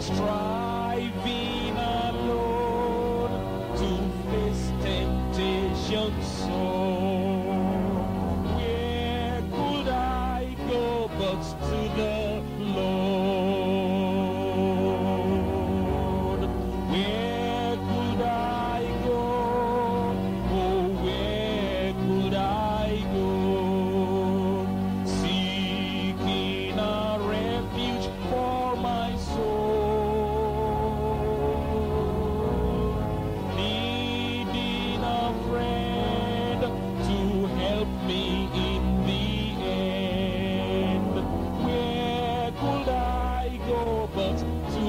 strong.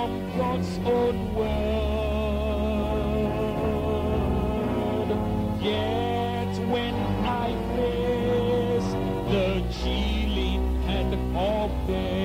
Of God's own world, Yet when I face the chilling hand of death,